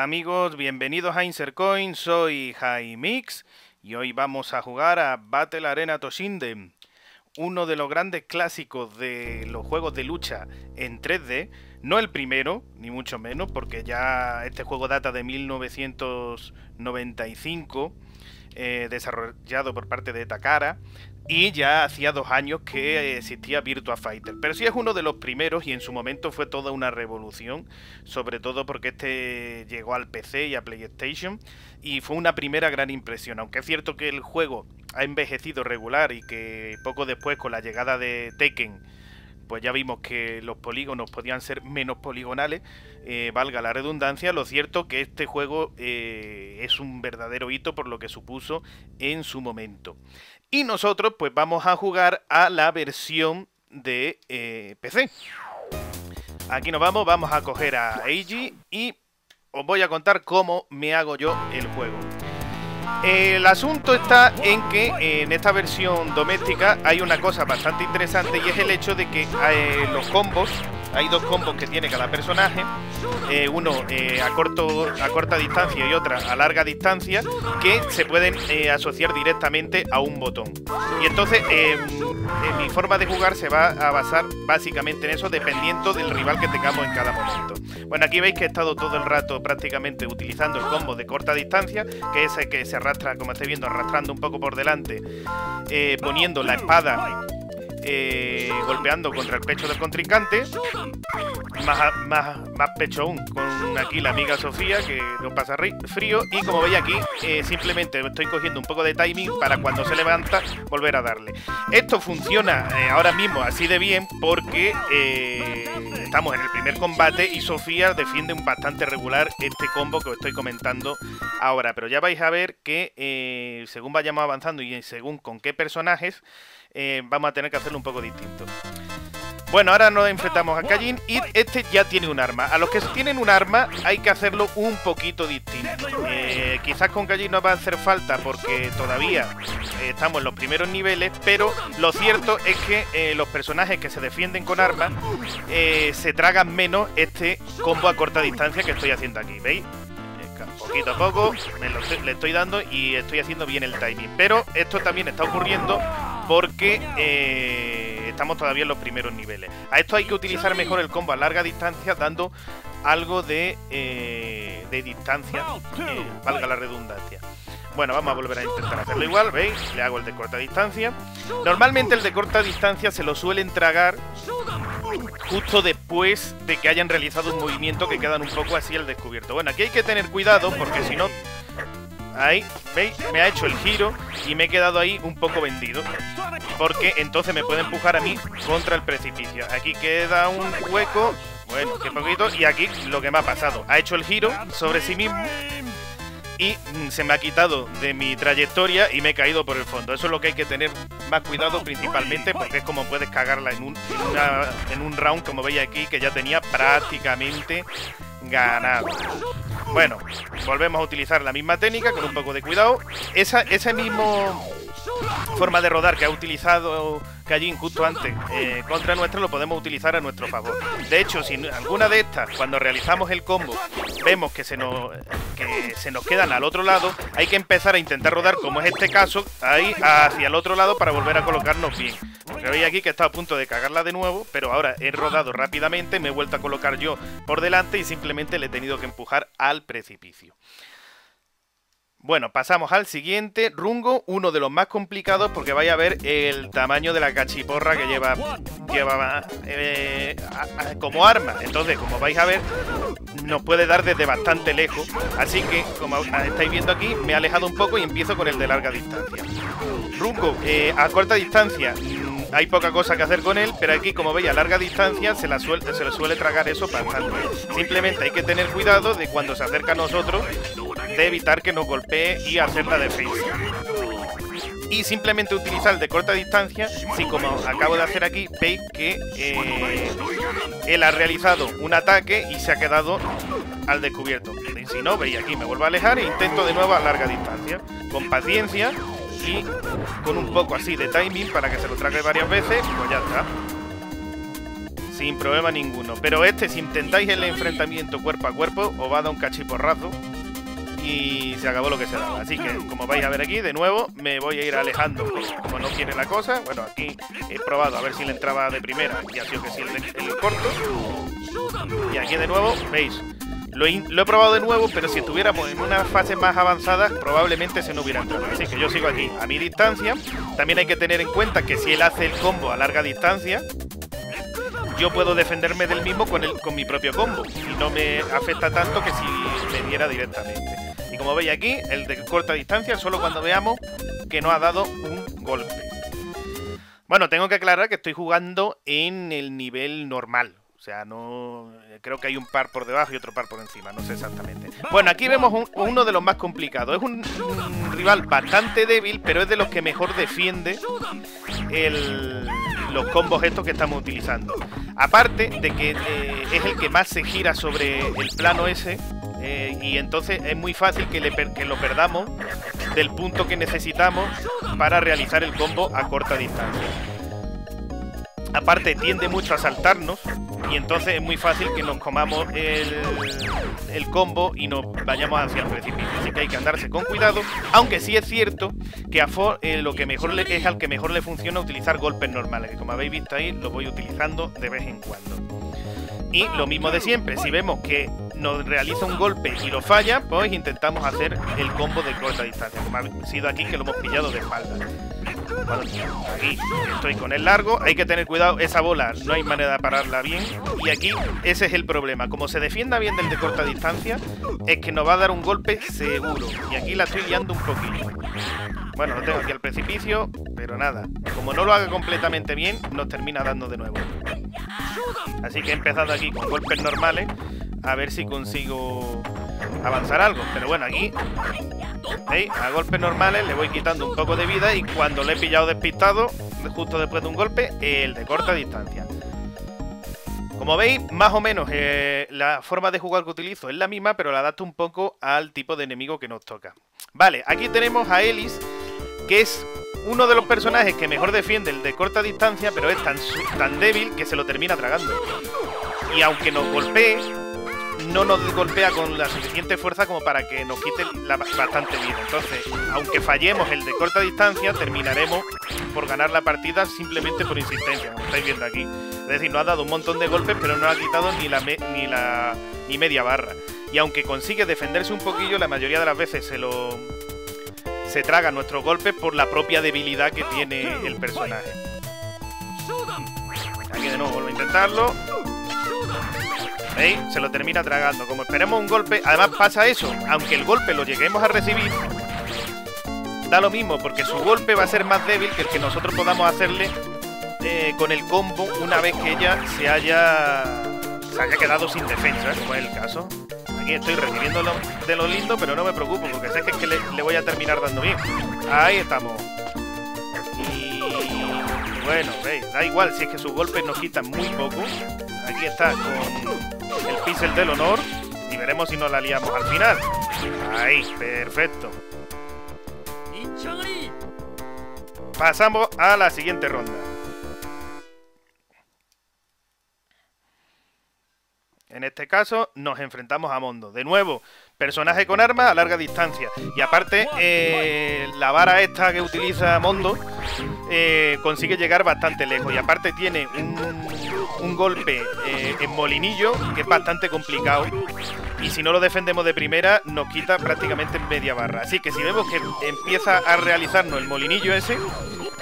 Hola amigos, bienvenidos a Insercoin, soy Jaimix y hoy vamos a jugar a Battle Arena Toshinden, uno de los grandes clásicos de los juegos de lucha en 3D, no el primero, ni mucho menos, porque ya este juego data de 1995, eh, desarrollado por parte de Takara, y ya hacía dos años que existía Virtua Fighter. Pero sí es uno de los primeros y en su momento fue toda una revolución, sobre todo porque este llegó al PC y a PlayStation y fue una primera gran impresión. Aunque es cierto que el juego ha envejecido regular y que poco después con la llegada de Tekken pues ya vimos que los polígonos podían ser menos poligonales, eh, valga la redundancia, lo cierto que este juego eh, es un verdadero hito por lo que supuso en su momento. Y nosotros pues vamos a jugar a la versión de eh, PC. Aquí nos vamos, vamos a coger a Eiji y os voy a contar cómo me hago yo el juego. El asunto está en que en esta versión doméstica hay una cosa bastante interesante y es el hecho de que eh, los combos hay dos combos que tiene cada personaje, eh, uno eh, a, corto, a corta distancia y otra a larga distancia, que se pueden eh, asociar directamente a un botón. Y entonces mi forma de jugar se va a basar básicamente en eso, dependiendo del rival que tengamos en cada momento. Bueno, aquí veis que he estado todo el rato prácticamente utilizando el combo de corta distancia, que es el que se arrastra, como estáis viendo, arrastrando un poco por delante, poniendo la espada eh, golpeando contra el pecho del contrincante. Más, más, más pecho aún con aquí la amiga Sofía que no pasa frío. Y como veis aquí, eh, simplemente estoy cogiendo un poco de timing para cuando se levanta volver a darle. Esto funciona eh, ahora mismo así de bien porque estamos en el primer combate y Sofía defiende un bastante regular este combo que os estoy comentando ahora. Pero ya vais a ver que según vayamos avanzando y según con qué personajes, eh, vamos a tener que hacerlo un poco distinto. Bueno, ahora nos enfrentamos a Kajin y este ya tiene un arma. A los que tienen un arma hay que hacerlo un poquito distinto. Eh, quizás con Kajin no va a hacer falta porque todavía eh, estamos en los primeros niveles, pero lo cierto es que los personajes que se defienden con armas se tragan menos este combo a corta distancia que estoy haciendo aquí, ¿veis? poquito a poco le estoy dando y estoy haciendo bien el timing. Pero esto también está ocurriendo porque eh, estamos todavía en los primeros niveles. A esto hay que utilizar mejor el combo a larga distancia, dando algo de, eh, de distancia, eh, valga la redundancia. Bueno, vamos a volver a intentar hacerlo igual, ¿veis? Le hago el de corta distancia. Normalmente el de corta distancia se lo suelen tragar justo después de que hayan realizado un movimiento que quedan un poco así al descubierto. Bueno, aquí hay que tener cuidado porque si no Ahí, ¿veis? Me ha hecho el giro y me he quedado ahí un poco vendido. Porque entonces me puede empujar a mí contra el precipicio. Aquí queda un hueco. Bueno, qué poquito. Y aquí lo que me ha pasado. Ha hecho el giro sobre sí mismo. Y mm, se me ha quitado de mi trayectoria y me he caído por el fondo. Eso es lo que hay que tener más cuidado principalmente porque es como puedes cagarla en un, en un round, como veis aquí, que ya tenía prácticamente ganado. Bueno, volvemos a utilizar la misma técnica con un poco de cuidado. Esa, ese mismo forma de rodar que ha utilizado Kajin justo antes eh, contra nuestra lo podemos utilizar a nuestro favor. De hecho, si alguna de estas, cuando realizamos el combo, vemos que se nos, que se nos quedan al otro lado, hay que empezar a intentar rodar, como es este caso, ahí hacia el otro lado para volver a colocarnos bien. Porque veis aquí que está a punto de cagarla de nuevo, pero ahora he rodado rápidamente, me he vuelto a colocar yo por delante y simplemente le he tenido que empujar al precipicio. Bueno, pasamos al siguiente, Rungo, uno de los más complicados porque vais a ver el tamaño de la cachiporra que lleva, eh, como arma. Entonces, como vais a ver, nos puede dar desde bastante lejos. Así que, como estáis viendo aquí, me he alejado un poco y empiezo con el de larga distancia. Rungo, eh, a corta distancia, hay poca cosa que hacer con él, pero aquí, como veis, a larga distancia se, le suele tragar eso bastante. Simplemente hay que tener cuidado de cuando se acerca a nosotros de evitar que nos golpee y hacer la defensa. Y simplemente utilizar de corta distancia, si como acabo de hacer aquí, veis que eh, él ha realizado un ataque y se ha quedado al descubierto. si no, veis aquí, me vuelvo a alejar e intento de nuevo a larga distancia. Con paciencia y con un poco así de timing para que se lo trague varias veces, pues ya está. sin problema ninguno. Pero este, si intentáis el enfrentamiento cuerpo a cuerpo, os va a dar un cachiporrazo y se acabó lo que se daba. Así que, como vais a ver aquí, de nuevo, me voy a ir alejando como no quiere la cosa. Bueno, aquí he probado a ver si le entraba de primera y ha sido que sí el, el corto. Y aquí de nuevo, veis, lo he, probado de nuevo, pero si estuviéramos en una fase más avanzada, probablemente se no hubiera entrado. Así que yo sigo aquí a mi distancia. También hay que tener en cuenta que si él hace el combo a larga distancia, yo puedo defenderme del mismo con, el, con mi propio combo. Y no me afecta tanto que si me diera directamente. Y como veis aquí, el de corta distancia, solo cuando veamos que no ha dado un golpe. Bueno, tengo que aclarar que estoy jugando en el nivel normal. O sea, no. Creo que hay un par por debajo y otro par por encima, no sé exactamente. Bueno, aquí vemos un, uno de los más complicados. Es un, un, rival bastante débil, pero es de los que mejor defiende el, los combos estos que estamos utilizando. Aparte de que eh, es el que más se gira sobre el plano ese. Eh, y entonces es muy fácil que, le per que lo perdamos del punto que necesitamos para realizar el combo a corta distancia. Aparte tiende mucho a saltarnos y entonces es muy fácil que nos comamos el, el, combo y nos vayamos hacia el precipicio. Así que hay que andarse con cuidado, aunque sí es cierto que a For eh, lo que mejor le, es al que mejor le funciona utilizar golpes normales, que como habéis visto ahí, los voy utilizando de vez en cuando. Y lo mismo de siempre, si vemos que nos realiza un golpe y lo falla, pues intentamos hacer el combo de corta distancia, como ha sido aquí que lo hemos pillado de espalda. Aquí estoy con el largo, hay que tener cuidado, esa bola no hay manera de pararla bien. Y aquí ese es el problema, como se defienda bien del de corta distancia, es que nos va a dar un golpe seguro. Y aquí la estoy liando un poquillo. Bueno, lo tengo aquí al precipicio, pero nada. Como no lo haga completamente bien, nos termina dando de nuevo. Así que he empezado aquí con golpes normales, a ver si consigo avanzar algo. Pero bueno, aquí, ¿veis? A golpes normales le voy quitando un poco de vida y cuando le he pillado despistado, justo después de un golpe, el de corta distancia. Como veis, más o menos eh, la forma de jugar que utilizo es la misma, pero la adapto un poco al tipo de enemigo que nos toca. Vale, aquí tenemos a Ellis, que es uno de los personajes que mejor defiende el de corta distancia, pero es tan, tan débil que se lo termina tragando. Y aunque nos golpee, no nos golpea con la suficiente fuerza como para que nos quite la, bastante vida. Entonces, aunque fallemos el de corta distancia, terminaremos por ganar la partida simplemente por insistencia, como estáis viendo aquí. Es decir, nos ha dado un montón de golpes, pero no ha quitado ni la, ni media barra. Y aunque consigue defenderse un poquillo, la mayoría de las veces se lo se traga nuestros golpes por la propia debilidad que tiene el personaje. Aquí de nuevo vuelvo a intentarlo. Se lo termina tragando. Como esperemos un golpe... Además pasa eso. Aunque el golpe lo lleguemos a recibir, da lo mismo, porque su golpe va a ser más débil que el que nosotros podamos hacerle eh, con el combo una vez que ella se haya, se haya quedado sin defensa, como es el caso. Aquí estoy recibiendo de lo lindo, pero no me preocupo, porque sé que, es que le, le voy a terminar dando bien. Ahí estamos. Y bueno, veis, da igual si es que sus golpes nos quitan muy poco. Aquí está con el pincel del honor. Y veremos si nos la liamos al final. Ahí, perfecto. Pasamos a la siguiente ronda. En este caso nos enfrentamos a Mondo. De nuevo, personaje con armas a larga distancia. Y aparte, eh, la vara esta que utiliza Mondo eh, consigue llegar bastante lejos. Y aparte tiene un, un golpe eh, en molinillo que es bastante complicado. Y si no lo defendemos de primera, nos quita prácticamente media barra. Así que si vemos que empieza a realizarnos el molinillo ese,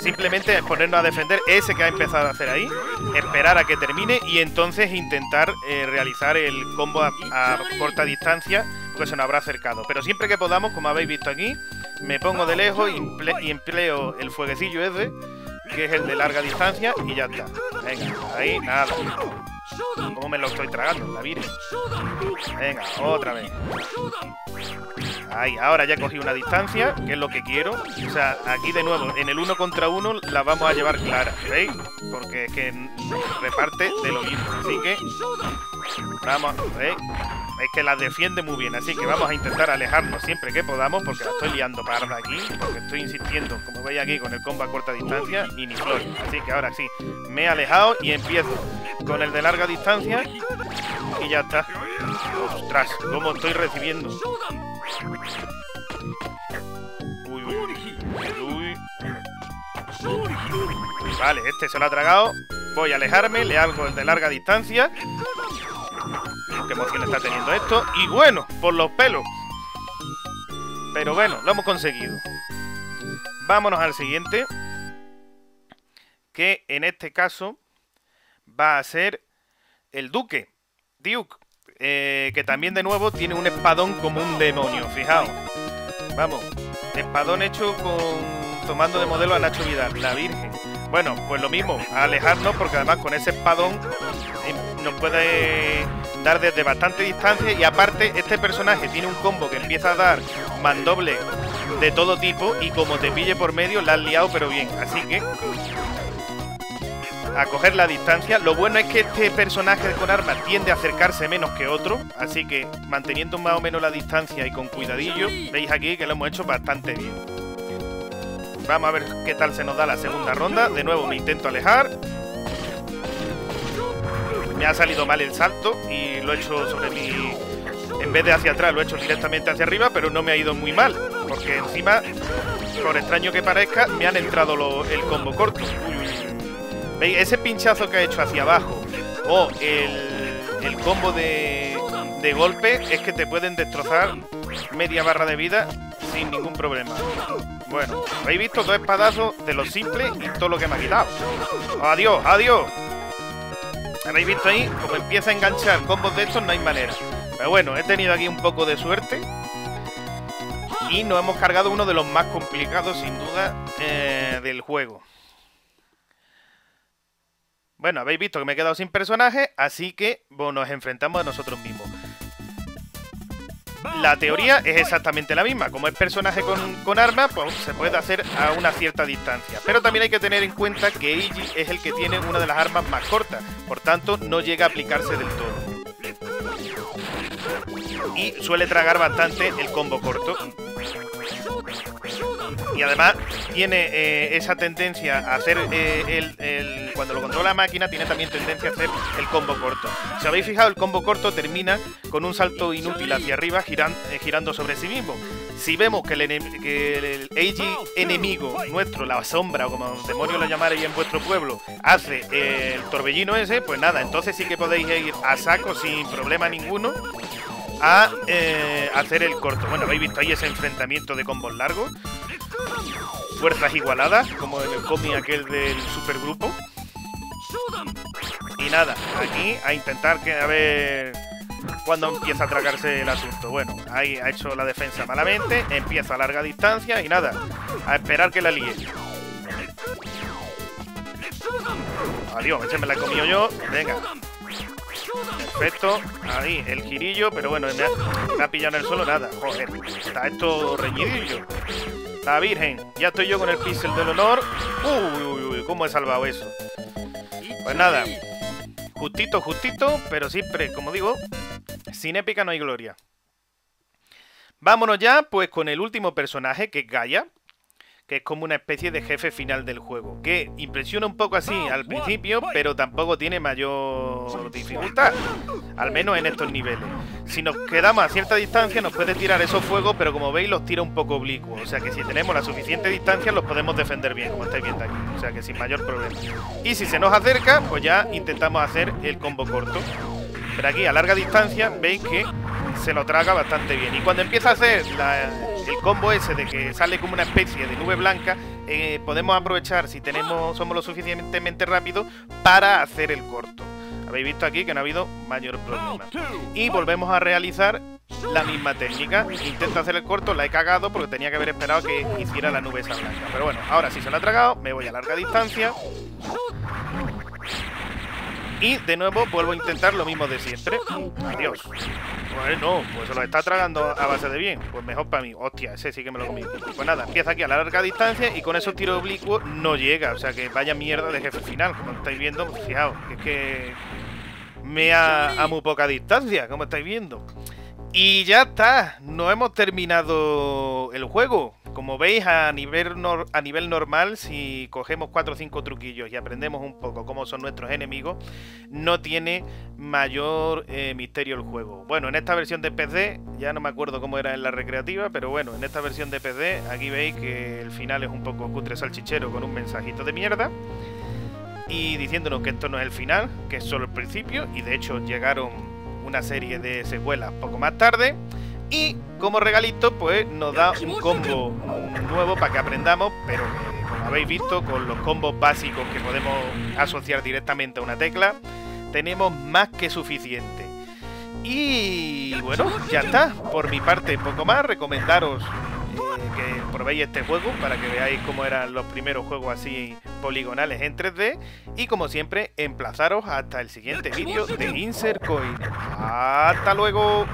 simplemente es ponernos a defender ese que ha empezado a hacer ahí, esperar a que termine y entonces intentar eh, realizar el combo a, corta distancia pues se nos habrá acercado. Pero siempre que podamos, como habéis visto aquí, me pongo de lejos y empleo el fueguecillo ese, que es el de larga distancia, y ya está. Venga, ahí nada. ¿Cómo me lo estoy tragando? La virgen. Venga, otra vez. Ahí, ahora ya cogí una distancia, que es lo que quiero. O sea, aquí de nuevo, en el uno contra uno la vamos a llevar clara, ¿veis? Porque es que reparte de lo mismo. Así que... Vamos, ¿veis? Es que las defiende muy bien. Así que vamos a intentar alejarnos siempre que podamos, porque la estoy liando para aquí, porque estoy insistiendo, como veis aquí, con el combo a corta distancia y ni flor. Así que ahora sí, me he alejado y empiezo con el de larga distancia y ya está. Ostras, cómo estoy recibiendo. Uy, uy, uy. Vale, este se lo ha tragado. Voy a alejarme, le hago el de larga distancia. Qué emoción está teniendo esto. Y bueno, por los pelos. Pero bueno, lo hemos conseguido. Vámonos al siguiente. Que en este caso va a ser el Duque. Duke. Eh, que también de nuevo tiene un espadón como un demonio, fijaos. Vamos, espadón hecho con... Tomando de modelo a Nacho Vidal, la Virgen. Bueno, pues lo mismo, alejarnos porque además con ese espadón eh, nos puede dar desde bastante distancia y aparte este personaje tiene un combo que empieza a dar mandoble de todo tipo y como te pille por medio la has liado pero bien. Así que a coger la distancia. Lo bueno es que este personaje con armas tiende a acercarse menos que otro, así que manteniendo más o menos la distancia y con cuidadillo, veis aquí que lo hemos hecho bastante bien. Vamos a ver qué tal se nos da la segunda ronda. De nuevo me intento alejar. Me ha salido mal el salto y lo he hecho sobre mi... En vez de hacia atrás, lo he hecho directamente hacia arriba, pero no me ha ido muy mal. Porque encima, por extraño que parezca, me han entrado el combo corto. ¿Veis? Ese pinchazo que ha hecho hacia abajo o el, combo de, de golpe es que te pueden destrozar media barra de vida sin ningún problema. Bueno, habéis visto dos espadazos de lo simple y todo lo que me ha quitado. Adiós, adiós. ¿Habéis visto ahí? Como empieza a enganchar combos de estos, no hay manera. Pero bueno, he tenido aquí un poco de suerte. Y nos hemos cargado uno de los más complicados, sin duda, eh, del juego. Bueno, habéis visto que me he quedado sin personaje, así que bueno, nos enfrentamos a nosotros mismos. La teoría es exactamente la misma. Como es personaje con, con arma, pues se puede hacer a una cierta distancia. Pero también hay que tener en cuenta que Eiji es el que tiene una de las armas más cortas. Por tanto, no llega a aplicarse del todo. Y suele tragar bastante el combo corto y además tiene eh, esa tendencia a hacer eh, el, Cuando lo controla la máquina, tiene también tendencia a hacer el combo corto. Si habéis fijado, el combo corto termina con un salto inútil hacia arriba, eh, girando sobre sí mismo. Si vemos que el, que AG enemigo nuestro, la sombra, o como demonio lo llamaréis en vuestro pueblo, hace el torbellino ese, pues nada, entonces sí que podéis ir a saco sin problema ninguno a hacer el corto. Bueno, habéis visto ahí ese enfrentamiento de combos largos fuerzas igualadas, como en el cómic aquel del supergrupo. Y nada, aquí a intentar que a ver cuando empieza a tragarse el asunto. Bueno, ahí ha hecho la defensa malamente, empieza a larga distancia y nada, a esperar que la líe. Adiós, me la he comido yo. Venga. Perfecto. Ahí, el girillo, pero bueno, me ha, pillado en el suelo nada. Joder, está esto reñidillo. La Virgen. Ya estoy yo con el pincel del honor. Uy, uy, uy, cómo he salvado eso. Pues nada. Justito, justito, pero siempre, como digo, sin épica no hay gloria. Vámonos ya, pues, con el último personaje, que es Gaia que es como una especie de jefe final del juego, que impresiona un poco así al principio, pero tampoco tiene mayor dificultad, al menos en estos niveles. Si nos quedamos a cierta distancia nos puede tirar esos fuegos, pero como veis los tira un poco oblicuos, o sea que si tenemos la suficiente distancia los podemos defender bien, como estáis viendo aquí, o sea que sin mayor problema. Y si se nos acerca, pues ya intentamos hacer el combo corto. Pero aquí a larga distancia veis que se lo traga bastante bien. Y cuando empieza a hacer el combo ese de que sale como una especie de nube blanca, eh, podemos aprovechar, si tenemos somos lo suficientemente rápidos, para hacer el corto. Habéis visto aquí que no ha habido mayor problema. Y volvemos a realizar la misma técnica. Intento hacer el corto, la he cagado porque tenía que haber esperado que hiciera la nube esa blanca. Pero bueno, ahora sí se la ha tragado, me voy a larga distancia. Y de nuevo vuelvo a intentar lo mismo de siempre. Adiós. Bueno, pues se lo está tragando a base de bien. Pues mejor para mí. Hostia, ese sí que me lo comí. Pues nada, empieza aquí a larga distancia y con esos tiros oblicuos no llega. O sea que vaya mierda de jefe final. Como estáis viendo, fijaos, es que me a, a muy poca distancia, como estáis viendo. Y ya está, no hemos terminado el juego. Como veis, a nivel, a nivel normal, si cogemos 4 o 5 truquillos y aprendemos un poco cómo son nuestros enemigos, no tiene mayor eh, misterio el juego. Bueno, en esta versión de PC, ya no me acuerdo cómo era en la recreativa, pero bueno, en esta versión de PC, aquí veis que el final es un poco cutre salchichero con un mensajito de mierda. Y diciéndonos que esto no es el final, que es solo el principio, y de hecho llegaron una serie de secuelas poco más tarde. Y como regalito, pues nos da un combo nuevo para que aprendamos, pero como habéis visto, con los combos básicos que podemos asociar directamente a una tecla, tenemos más que suficiente. Y bueno, ya está. Por mi parte, poco más. Recomendaros eh, que probéis este juego para que veáis cómo eran los primeros juegos así poligonales en 3D. Y como siempre, emplazaros hasta el siguiente vídeo de Insert Coin. ¡Hasta luego!